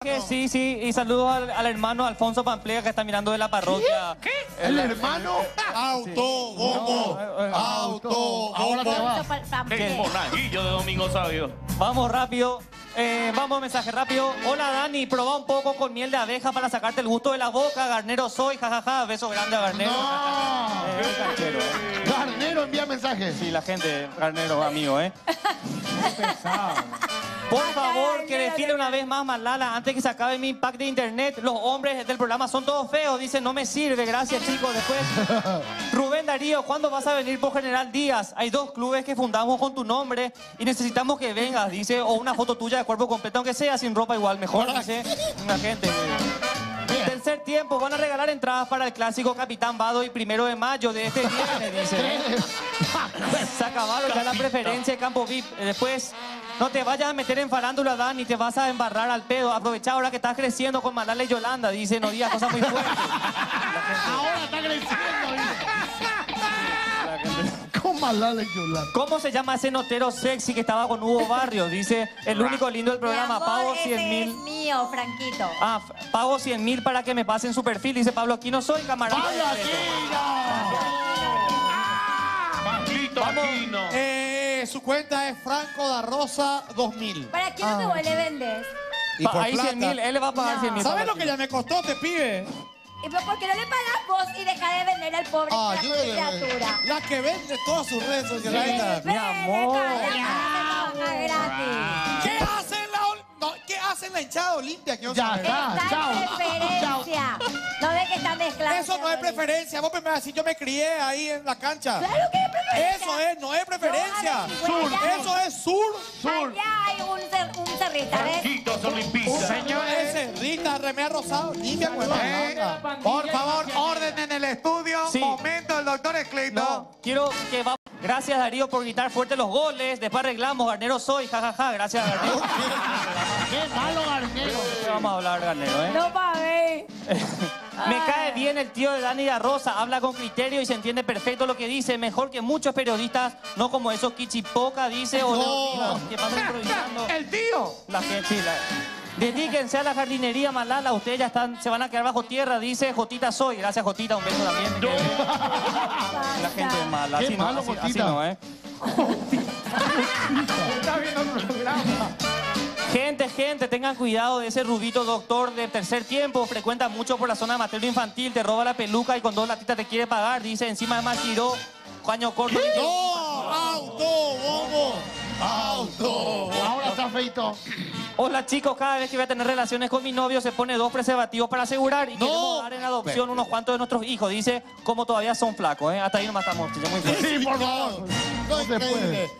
Que sí, sí, y saludos al, al hermano Alfonso Pamplea que está mirando de la parroquia. ¿Qué? El hermano. Autobombo. No, eh, eh, Ahora va. El monaguillo de Domingo Sabio. Vamos rápido. Eh, vamos, mensaje rápido. Hola Dani, probá un poco con miel de abeja para sacarte el gusto de la boca. Garnero soy, jajaja. Beso grande a Garnero. No. Eh, canchero, eh. Garnero envía mensajes. Sí, la gente, Garnero, amigo, ¿eh? Por favor, que define una vez más, Malala, antes que se acabe mi pack de internet. Los hombres del programa son todos feos. Dice, no me sirve. Gracias, chicos. Después, Rubén Darío, ¿cuándo vas a venir por General Díaz? Hay dos clubes que fundamos con tu nombre y necesitamos que vengas, dice, o una foto tuya de cuerpo completo, aunque sea sin ropa igual, mejor, dice una gente. Tercer tiempo, van a regalar entradas para el clásico Capitán Vado y primero de mayo de este viernes, dice. Se acabaron ya la preferencia de Campo VIP. Eh, Después, no te vayas a meter en farándula, Dan, y te vas a embarrar al pedo. Aprovecha ahora que estás creciendo con Malala y Yolanda, dice, no digas cosas muy fuertes. Ahora está creciendo. Con Malala y Yolanda. ¿Cómo se llama ese notero sexy que estaba con Hugo Barrios? Dice, el único lindo del programa, Mi amor, pago ese 100 mil. es mío, Franquito. Ah, pago 100 mil para que me pasen su perfil. Dice Pablo Aquino, soy camarada. ¡Pablo Beto. Pablito. Aquino. Eh, su cuenta es Franco da Rosa 2000. ¿Para qué no me vuelve a vender? Y Pa- por ahí 100 mil, él le va a pagar No. 100 mil. ¿Sabes lo que ya me costó, te pibe? ¿Y pero por qué no le pagas vos y deja de vender al pobre Ah, la pobre criatura? La que vende todas sus redes sociales. mi amor. gratis. ¿Qué hacen la, ol- no, ¿Qué hacen la hinchada olimpia? Quiero Ya saber. está. Chao. en preferencia. No ve que está mezclando. Eso no es preferencia. Vos me vas a decir, yo me crié ahí en la cancha. Claro que es preferencia. Eso preferencia. Sur. Eso es sur. Sur. Allá hay un, cer- un cerrita. Franquitos Olimpista. Señores. Ese, Rita, remea rosado, limpia Eh, por favor, orden en el estudio. Sí. Momento del doctor Escleito. No, quiero que va. Gracias Darío por gritar fuerte los goles. Después arreglamos, Garnero soy, jajaja. Gracias Garnero. Qué malo Garnero. ¿Qué vamos a hablar, Garnero, eh? No pagué. Me cae bien el tío de Dani da Rosa, habla con criterio y se entiende perfecto lo que dice, mejor que muchos periodistas, no como esos Kichipoca dice o Leonidas, que pasan improvisando. El tío. La gente, sí, la- Dedíquense a la jardinería Malala, ustedes ya están, se van a quedar bajo tierra, dice Jotita Soy. Gracias Jotita, un beso también. La gente es mala, Qué así no, así, así Jotita. no, ¿eh? Está viendo el programa. Gente, gente, tengan cuidado de ese rubito doctor de tercer tiempo. Frecuenta mucho por la zona materno infantil, te roba la peluca y con dos latitas te quiere pagar. Dice, encima de Machiró, paño corto. No, auto, bombo. Auto. Ahora está feito. Hola chicos, cada vez que voy a tener relaciones con mi novio se pone dos preservativos para asegurar y No. queremos dar en adopción unos cuantos de nuestros hijos. Dice, como todavía son flacos, ¿eh? Hasta ahí nomás estamos, muy. Sí, por favor. No, No se puede.